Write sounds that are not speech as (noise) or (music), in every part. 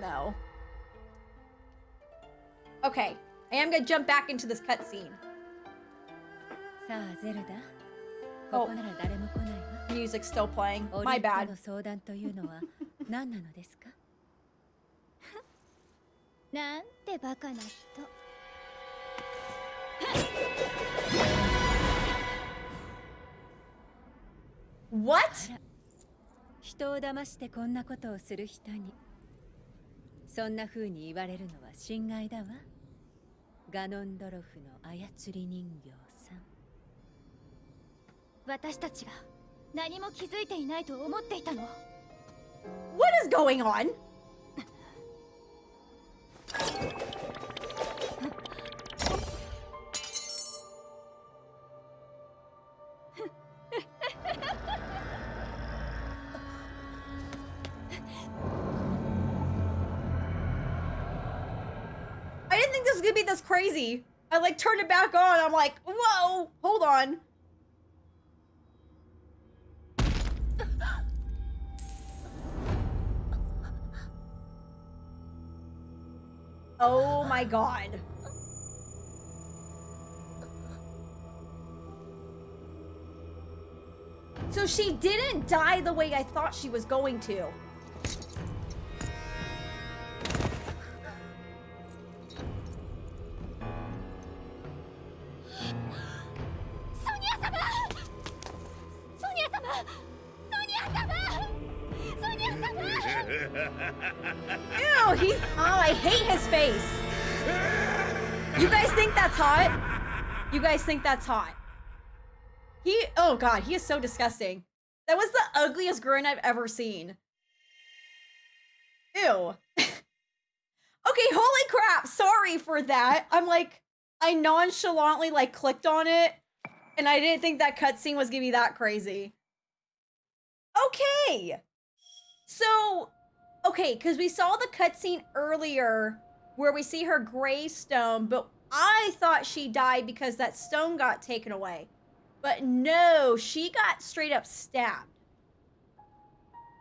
though. Okay, I am gonna jump back into this cutscene. さあゼルダ Oh. ここなら誰も来ないわ Music's still playing. オ My リンと bad. (laughs) の相談というのは何なのですかなんてバカな人 What? 人を騙してこんなことをする人に そんな風に言われるのは心外だわ。ガノンドロフの操り人形さん。私たちが何も気づいていないと思っていたの。What is going on? This gonna be this crazy. I like turned it back on. I'm like, whoa, hold on. Oh my god. So she didn't die the way I thought she was going to. Ew, he's. Oh, I hate his face. You guys think that's hot? You guys think that's hot? He. Oh god, he is so disgusting. That was the ugliest groin I've ever seen. Ew. (laughs) okay, holy crap. Sorry for that. I'm like, I nonchalantly like clicked on it, and I didn't think that cutscene was gonna be that crazy. Okay. So, okay, because we saw the cutscene earlier where we see her gray stone, but I thought she died because that stone got taken away. But no, she got straight up stabbed.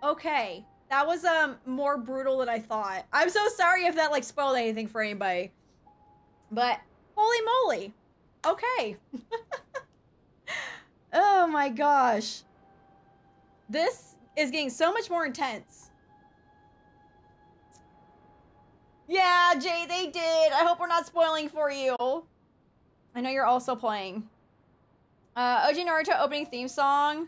Okay, that was um more brutal than I thought. I'm so sorry if that like spoiled anything for anybody. But holy moly. Okay. (laughs) oh my gosh. This is getting so much more intense. Yeah, Jay, they did. I hope we're not spoiling for you. I know you're also playing. Uh, OG Naruto opening theme song.